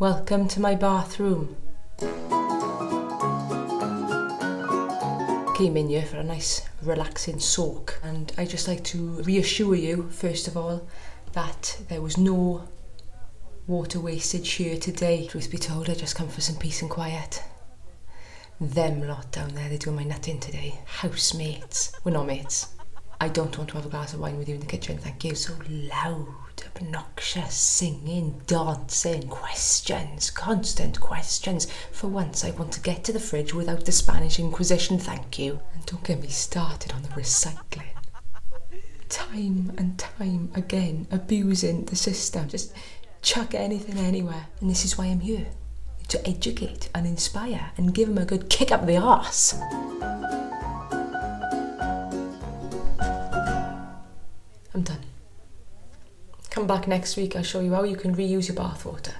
Welcome to my bathroom. Came in here for a nice relaxing soak and I just like to reassure you first of all that there was no water wastage here today. Truth be told I just come for some peace and quiet. Them lot down there, they're doing my nutting today. Housemates. We're not mates. I don't want to have a glass of wine with you in the kitchen, thank you. So loud, obnoxious, singing, dancing, questions, constant questions. For once, I want to get to the fridge without the Spanish Inquisition, thank you. And don't get me started on the recycling. Time and time again, abusing the system. Just chuck anything anywhere. And this is why I'm here to educate and inspire and give them a good kick up the arse. I'm done. Come back next week, I'll show you how you can reuse your bathwater.